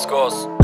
scores.